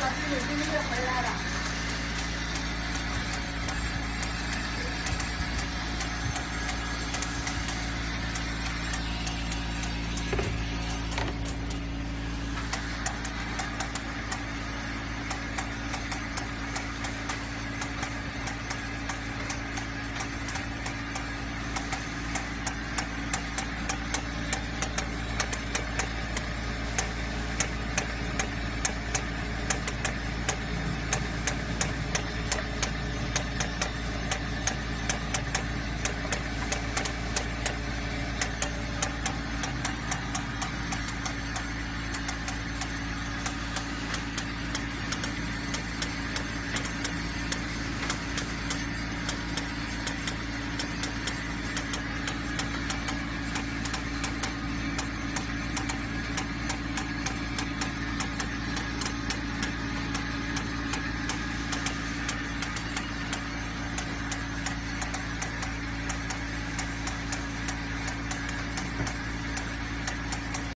老师你今天就回来了